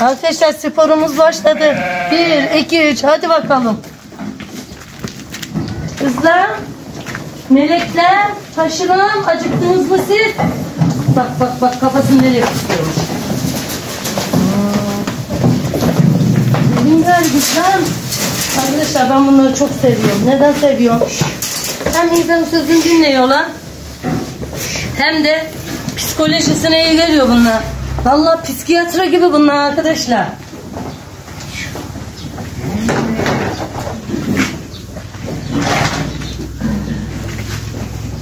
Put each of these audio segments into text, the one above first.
Arkadaşlar sporumuz başladı. Bir, iki, üç. Hadi bakalım. Kızlar, melekler, taşırım. Acıktınız mı siz? Bak bak bak kafasını nereye tutuyormuş. Benim ver güzel. Arkadaşlar ben bunları çok seviyorum. Neden seviyorum? Hem insan sözünü dinliyorlar. Hem de psikolojisine iyi geliyor bunlar. Vallahi psikiyatra gibi bunlar arkadaşlar.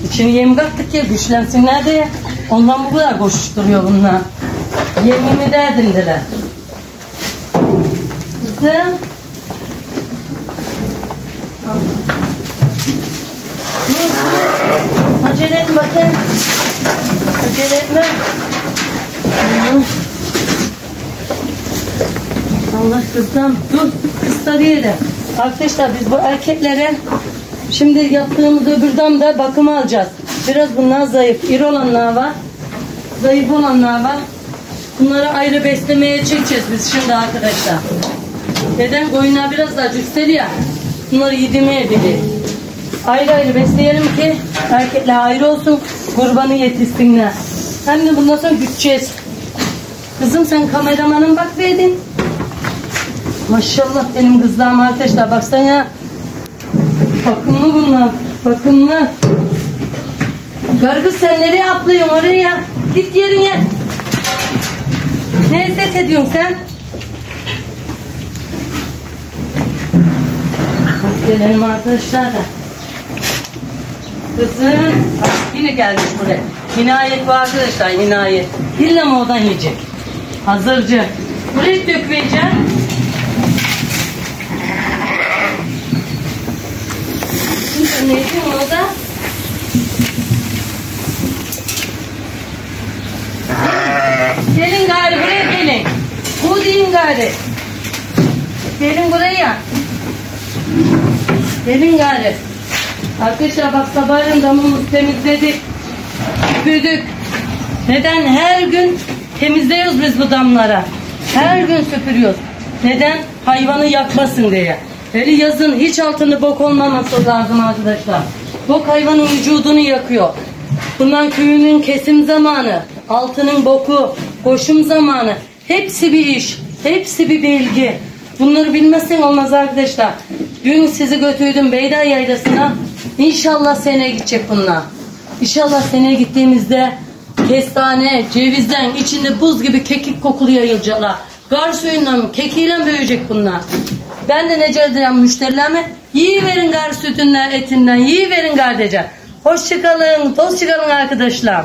İçini yem kattık ya güçlensinler diye. Ondan bu kadar koşuşturuyor bunlar. Yemini derdindiler. Kızım. Acele etme bakayım. Acele etme. Allah kızdan dur kız tabiyle. Arkadaşlar biz bu erkeklere şimdi yaptığımız öbür damda bakım alacağız. Biraz bunlar zayıf. İri olanlar var. Zayıf olanlar var. Bunları ayrı beslemeye çekeceğiz biz şimdi arkadaşlar. Neden? Koyunlar biraz daha cüsseli ya. Bunları yedirmeyebilir. Ayrı ayrı besleyelim ki erkekler ayrı olsun. Kurbanı yetişsinler. Hem de bundan sonra güteceğiz. Kızım sen kameramanın bak verdin. Maşallah benim kızlarım arkadaşlar baksana. Bakımlı bunlar. Bakımlı. Gargız sen nereye atlıyorsun oraya? Git yerine. Ne ses ediyorsun sen? Gelelim arkadaşlar da. Kızım bak yine gelmiş buraya. Hinayet bu arkadaşlar hinayet. İlla mı odan yiyecek? Hazırcı. Buraya dökmeyeceğim. Şimdi neydi o da? Gelin gari buraya gelin. Bu deyin gari. Gelin buraya. Gelin gari. Arkadaşlar bak sabahleyin damımızı temizledik. Süpürdük. Neden? Her gün temizliyoruz biz bu damlara. Her gün süpürüyoruz. Neden? Hayvanı yakmasın diye. Hele yazın hiç altını bok olmaması lazım arkadaşlar. Bok hayvanın vücudunu yakıyor. Bundan köyünün kesim zamanı, altının boku, koşum zamanı. Hepsi bir iş. Hepsi bir bilgi. Bunları bilmezsen olmaz arkadaşlar. Dün sizi götürdüm Beyda Yaylası'na. İnşallah seneye gidecek bunlar. İnşallah seneye gittiğimizde kestane, cevizden içinde buz gibi kekik kokulu yayılacaklar. Gar suyundan, kekiyle büyüyecek bunlar. Ben de ne diyeceğim müşterilerime? Yiyi verin gar sütünden, etinden, yiyi verin kardeşim. Hoşçakalın, hoşçakalın arkadaşlar.